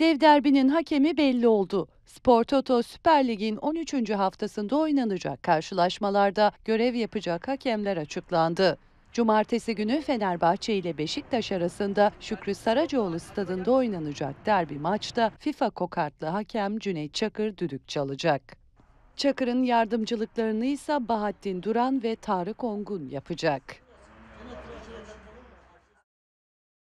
Dev derbinin hakemi belli oldu. Spor Toto Süper Lig'in 13. haftasında oynanacak karşılaşmalarda görev yapacak hakemler açıklandı. Cumartesi günü Fenerbahçe ile Beşiktaş arasında Şükrü Saracoğlu stadında oynanacak derbi maçta FIFA kokartlı hakem Cüneyt Çakır düdük çalacak. Çakır'ın yardımcılıklarını ise Bahattin Duran ve Tarık Ongun yapacak.